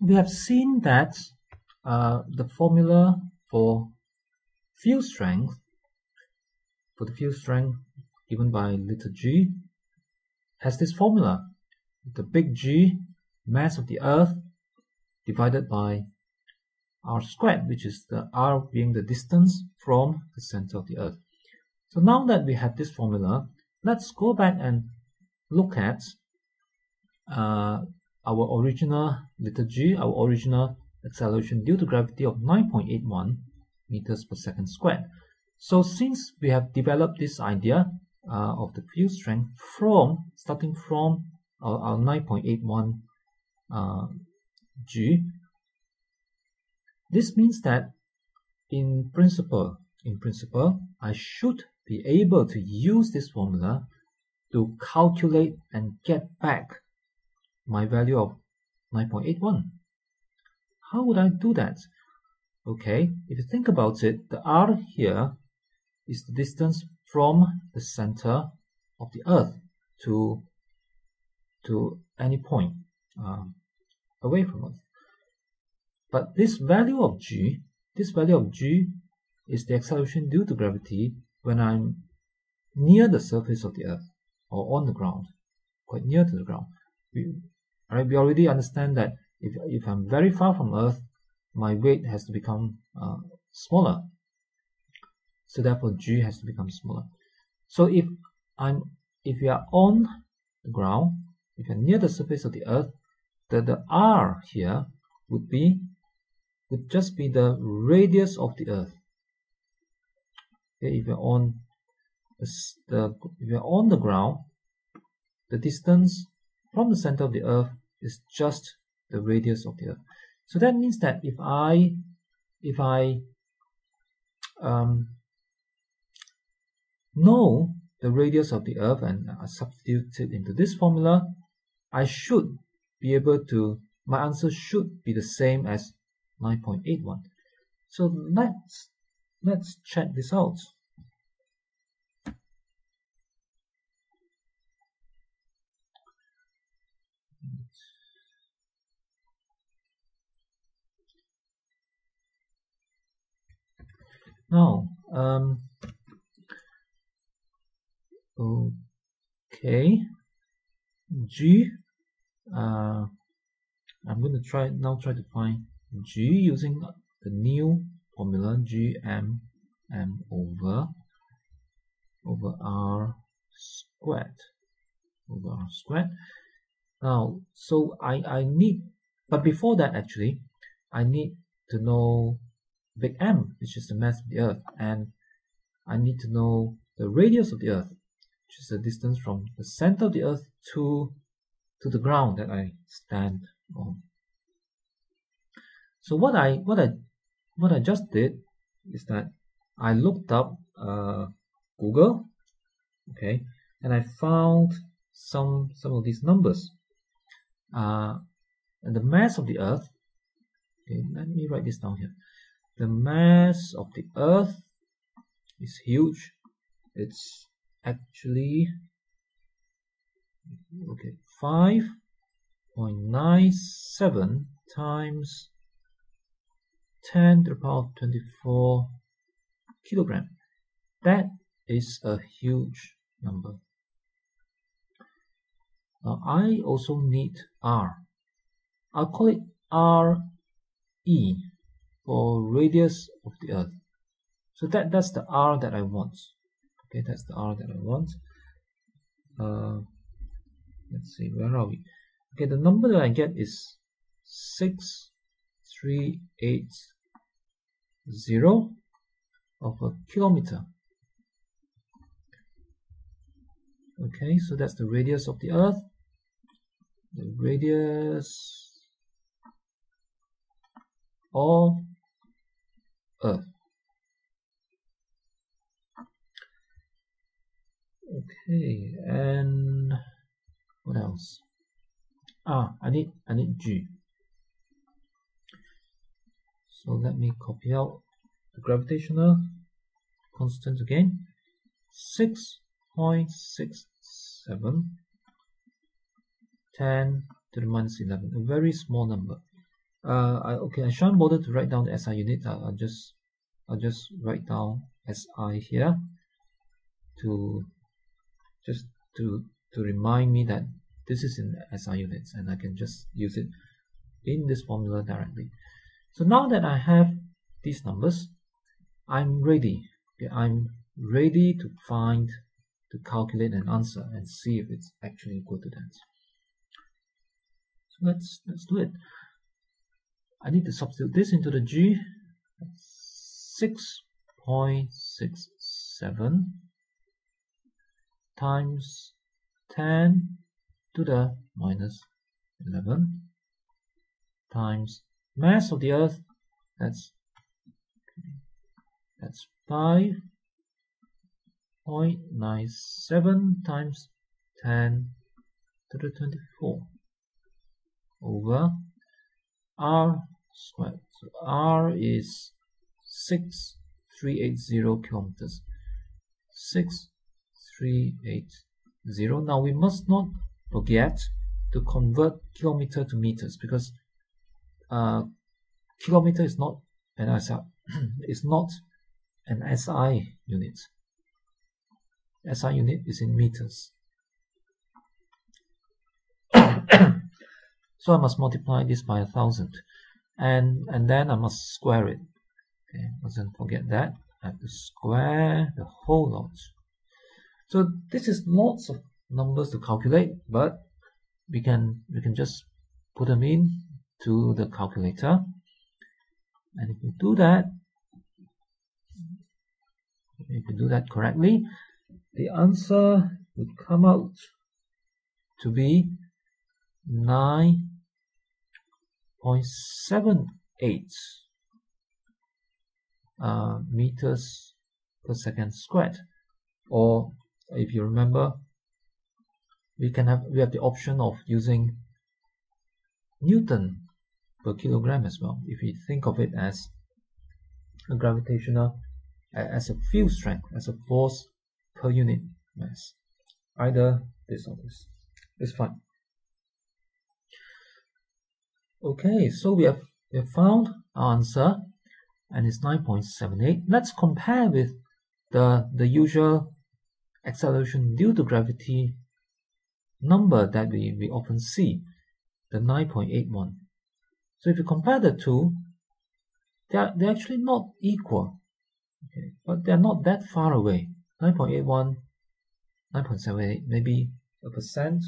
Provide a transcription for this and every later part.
we have seen that uh, the formula for field strength, for the field strength given by little g, has this formula. The big G, mass of the Earth, divided by r squared, which is the r being the distance from the center of the Earth. So now that we have this formula, let's go back and look at uh, our original little g, our original acceleration due to gravity of 9.81 meters per second squared. So since we have developed this idea uh, of the field strength from starting from our, our 9.81 uh, g, this means that in principle, in principle, I should be able to use this formula to calculate and get back my value of 9.81. How would I do that? Okay, if you think about it, the r here is the distance from the center of the earth to to any point um, away from us. But this value of g, this value of g is the acceleration due to gravity when I'm near the surface of the earth or on the ground, quite near to the ground. Right, we already understand that if, if I'm very far from earth, my weight has to become uh, smaller. So therefore g has to become smaller. So if I'm if you are on the ground, if you're near the surface of the earth, the, the r here would be would just be the radius of the earth. Okay, if you're on the, the if you're on the ground, the distance from the center of the earth is just the radius of the earth. So that means that if I if I um, know the radius of the earth and I substitute it into this formula, I should be able to, my answer should be the same as 9.81. So let's, let's check this out. Now, um, okay, G, uh, I'm going to try now try to find G using the new formula GM M over over R squared over R squared. Now, so I, I need, but before that actually, I need to know big M, which is the mass of the Earth, and I need to know the radius of the Earth, which is the distance from the center of the Earth to to the ground that I stand on. So what I what I what I just did is that I looked up uh, Google, okay, and I found some some of these numbers. Uh, and the mass of the Earth. Okay, let me write this down here the mass of the earth is huge. It's actually okay 5.97 times 10 to the power of 24 kilogram. That is a huge number. Now I also need R. I'll call it RE for radius of the earth. So that that's the r that I want. Okay, that's the r that I want. Uh, let's see, where are we? Okay, the number that I get is six three eight zero of a kilometer. Okay, so that's the radius of the earth. The radius of Earth. Okay, and what else? Ah, I need I need G. So let me copy out the gravitational constant again. 6.67 10 to the minus 11, a very small number. Uh, I, okay, I shan't bother to write down the SI unit. I'll, I'll just I'll just write down SI here to just to to remind me that this is in SI units and I can just use it in this formula directly. So now that I have these numbers, I'm ready. Okay, I'm ready to find to calculate an answer and see if it's actually equal to that. So let's let's do it. I need to substitute this into the G. 6.67 times 10 to the minus 11 times mass of the earth that's that's 5.97 times 10 to the 24 over r squared. So r is 6380 kilometers. 6380. Now we must not forget to convert kilometer to meters because uh, kilometer is not an SI, is not an SI unit. SI unit is in meters. So I must multiply this by a thousand. And, and then I must square it. Okay, mustn't forget that. I have to square the whole lot. So this is lots of numbers to calculate, but we can we can just put them in to the calculator. And if we do that, if we do that correctly, the answer would come out to be 9.78 uh, meters per second squared. Or if you remember we can have we have the option of using Newton per kilogram as well. If we think of it as a gravitational as a field strength as a force per unit mass. Either this or this. Is fine Okay, so we have, we have found our answer and it's 9.78. Let's compare with the, the usual acceleration due to gravity number that we, we often see, the 9.81. So if you compare the two, they're, they're actually not equal, okay, but they're not that far away. 9.81, 9.78, maybe a percent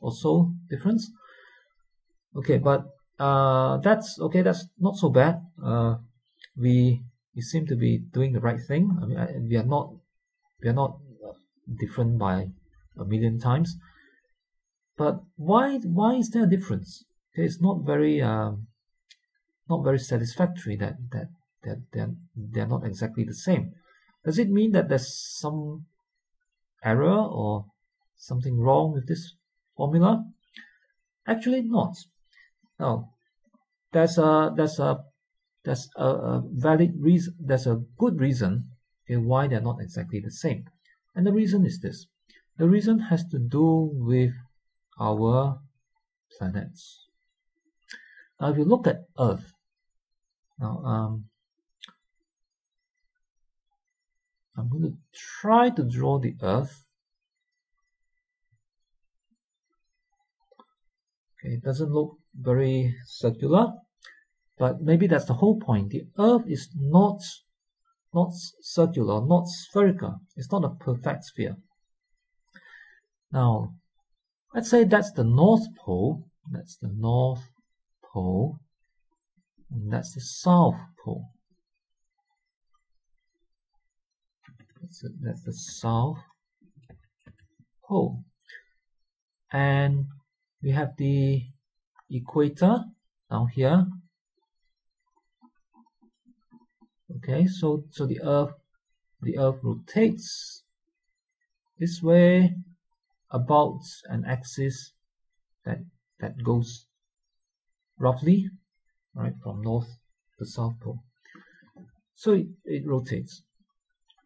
or so difference okay but uh, that's okay that's not so bad. Uh, we we seem to be doing the right thing. I mean I, we are not we are not uh, different by a million times. But why why is there a difference? Okay, it's not very um, not very satisfactory that that that they're, they're not exactly the same. Does it mean that there's some error or something wrong with this formula? Actually not now, there's a there's a there's a, a valid reason. There's a good reason okay, why they're not exactly the same, and the reason is this. The reason has to do with our planets. Now, if you look at Earth, now um, I'm going to try to draw the Earth. Okay, it doesn't look very circular, but maybe that's the whole point. The Earth is not not circular, not spherical. It's not a perfect sphere. Now, let's say that's the North Pole. That's the North Pole. And that's the South Pole. That's, a, that's the South Pole. And we have the equator down here. Okay so so the earth the earth rotates this way about an axis that that goes roughly right from north to south pole. So it, it rotates.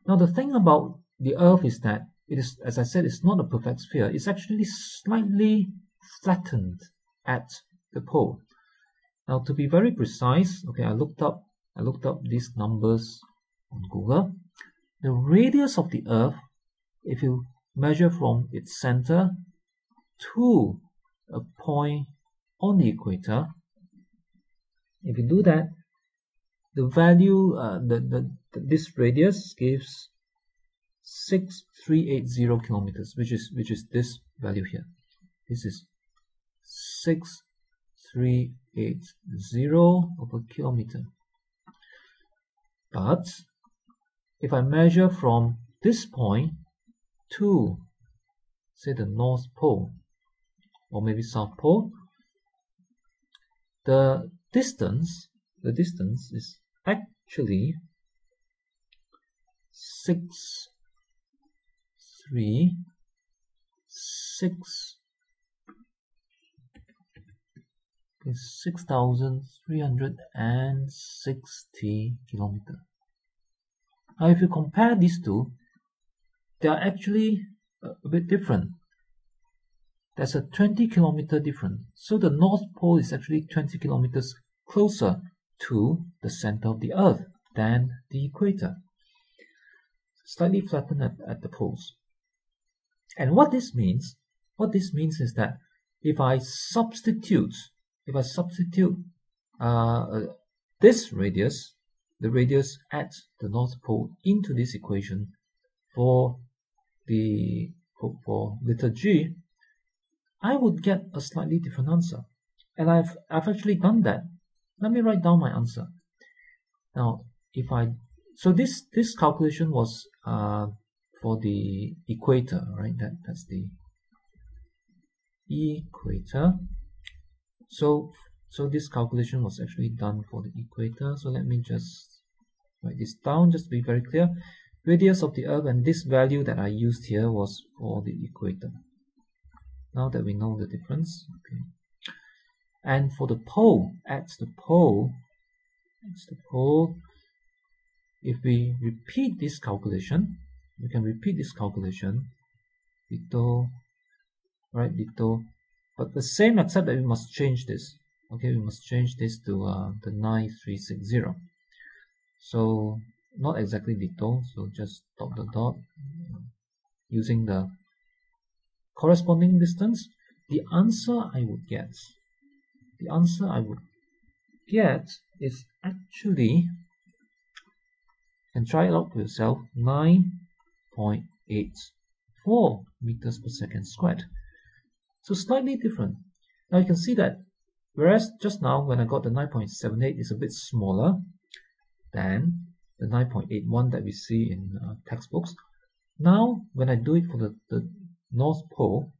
Now the thing about the earth is that it is as i said it's not a perfect sphere. It's actually slightly flattened at the pole. Now to be very precise, okay, I looked up I looked up these numbers on Google. The radius of the Earth, if you measure from its center to a point on the equator, if you do that, the value, uh, the, the, the, this radius gives 6380 kilometers, which is which is this value here. This is 6380 over kilometer. But if I measure from this point to say the North Pole or maybe South Pole, the distance the distance is actually six three six is 6,360 kilometer. Now, if you compare these two, they are actually a bit different. There's a 20 kilometer difference. So the North Pole is actually 20 kilometers closer to the center of the Earth than the equator. Slightly flattened at, at the poles. And what this means, what this means is that if I substitute, if I substitute uh, uh, this radius, the radius at the North Pole into this equation for the for, little g, I would get a slightly different answer. And I've I've actually done that. Let me write down my answer. Now, if I so this this calculation was uh, for the equator, right? That that's the equator. So so this calculation was actually done for the equator. So let me just write this down just to be very clear. Radius of the earth and this value that I used here was for the equator. Now that we know the difference, okay. And for the pole, at the pole, at the pole, if we repeat this calculation, we can repeat this calculation dito right dito but the same except that we must change this. Okay we must change this to uh, the 9360 so not exactly dito so just dot the dot. Using the corresponding distance the answer I would get the answer I would get is actually and try it out for yourself 9.84 meters per second squared. So slightly different. Now you can see that whereas just now when I got the 9.78 is a bit smaller than the 9.81 that we see in uh, textbooks. Now when I do it for the, the North Pole,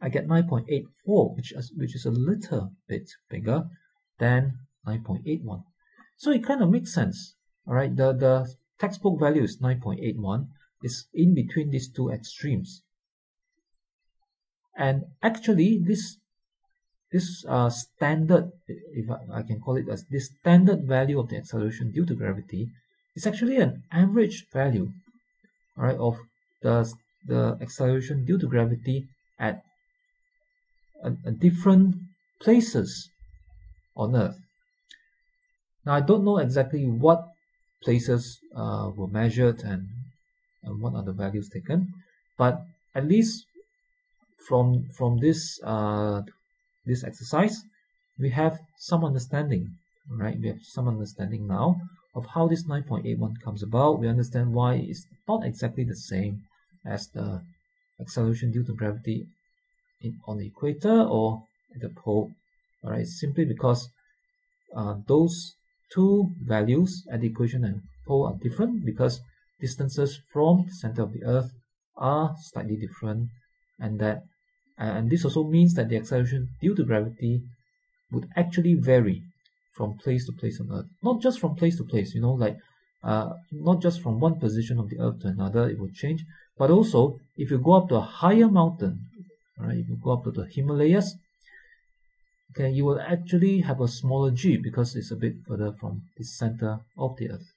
I get 9.84 which is, which is a little bit bigger than 9.81. So it kind of makes sense. Alright, the, the textbook value is 9.81 is in between these two extremes. And actually, this this uh, standard, if I, can call it as this standard value of the acceleration due to gravity, is actually an average value, right, of the the acceleration due to gravity at a, a different places on Earth. Now, I don't know exactly what places uh, were measured and and what are the values taken but at least from from this uh, this exercise we have some understanding right? We have some understanding now of how this 9.81 comes about. We understand why it's not exactly the same as the acceleration due to gravity in, on the equator or at the pole right simply because uh, those two values at the equation and pole are different because distances from the center of the earth are slightly different and that and this also means that the acceleration due to gravity would actually vary from place to place on earth. Not just from place to place you know like uh, not just from one position of the earth to another it will change but also if you go up to a higher mountain right if you go up to the himalayas okay you will actually have a smaller g because it's a bit further from the center of the earth